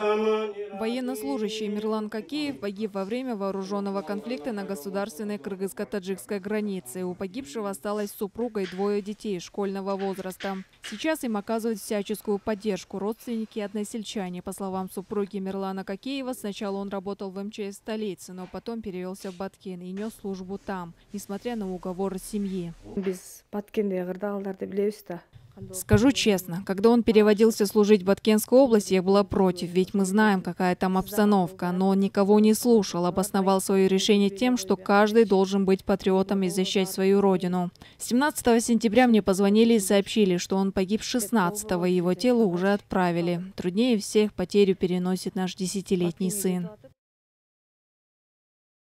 Военнослужащий Мирлан Кокеев погиб во время вооруженного конфликта на государственной кыргызско-таджикской границе. У погибшего осталась супруга и двое детей школьного возраста. Сейчас им оказывают всяческую поддержку родственники и односельчане. По словам супруги Мирлана Кокеева, сначала он работал в МЧС столицы, но потом перевелся в Баткен и нес службу там, несмотря на уговоры семьи. Скажу честно, когда он переводился служить в Баткенской области, я была против, ведь мы знаем, какая там обстановка, но он никого не слушал, обосновал свое решение тем, что каждый должен быть патриотом и защищать свою родину. 17 сентября мне позвонили и сообщили, что он погиб 16 и его тело уже отправили. Труднее всех потерю переносит наш десятилетний сын.